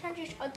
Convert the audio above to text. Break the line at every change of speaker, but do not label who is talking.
上去。